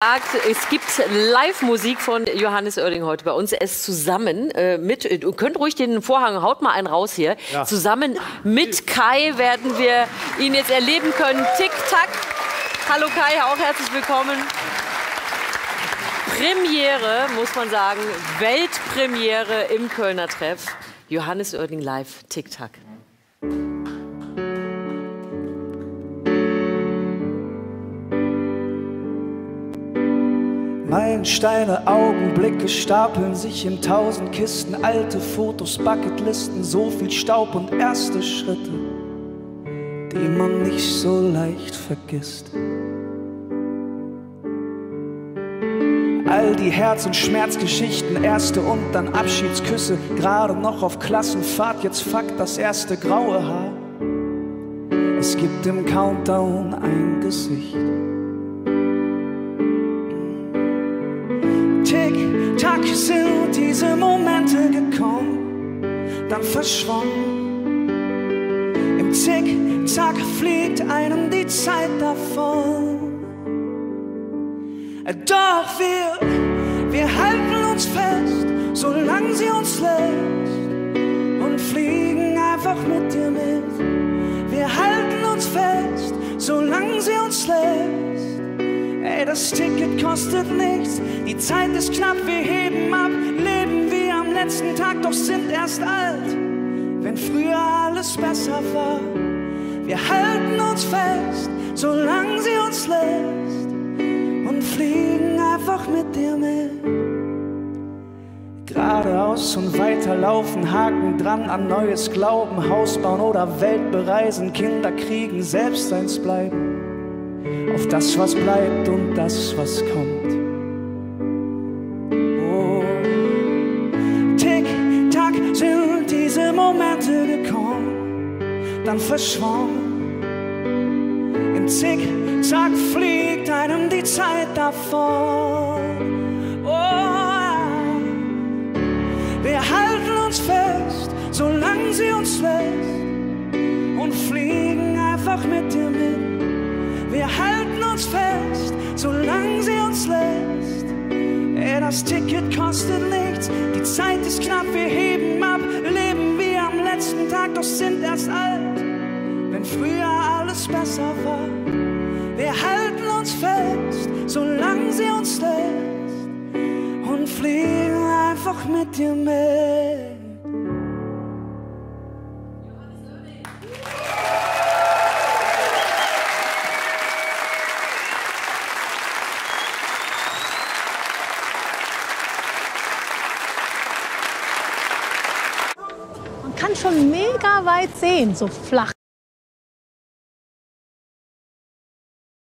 Es gibt Live-Musik von Johannes Oerding heute bei uns. Es zusammen äh, mit, du könnt ruhig den Vorhang, haut mal einen raus hier. Ja. Zusammen mit Kai werden wir ihn jetzt erleben können. Tick-Tack. Hallo Kai, auch herzlich willkommen. Premiere, muss man sagen, Weltpremiere im Kölner Treff. Johannes Oerding live, Tick-Tack. Meilensteine, Augenblicke stapeln sich in tausend Kisten, alte Fotos, Bucketlisten, so viel Staub und erste Schritte, die man nicht so leicht vergisst. All die Herz- und Schmerzgeschichten, erste und dann Abschiedsküsse, gerade noch auf Klassenfahrt, jetzt fuck das erste graue Haar. Es gibt im Countdown ein Gesicht. Tick-Tack sind diese Momente gekommen, dann verschwommen. Im Tick-Tack fliegt einem die Zeit davon. Doch wir, wir halten uns fest, solange sie uns lässt das Ticket kostet nichts, die Zeit ist knapp, wir heben ab, leben wie am letzten Tag, doch sind erst alt, wenn früher alles besser war. Wir halten uns fest, solange sie uns lässt. Und fliegen einfach mit dir mit. Geradeaus und weiterlaufen, Haken dran an neues Glauben, Haus bauen oder Welt bereisen, Kinder kriegen, selbst eins bleiben auf das, was bleibt und das, was kommt. Oh, tick, tack sind diese Momente gekommen, dann verschwommen. Im Tick, tack fliegt einem die Zeit davon. Oh, wir halten uns fest, solange sie uns lässt und fliegen einfach mit dir Das Ticket kostet nichts, die Zeit ist knapp, wir heben ab, leben wie am letzten Tag, doch sind erst alt, wenn früher alles besser war. Wir halten uns fest, solange sie uns lässt und fliegen einfach mit dir mit. Schon mega weit sehen, so flach.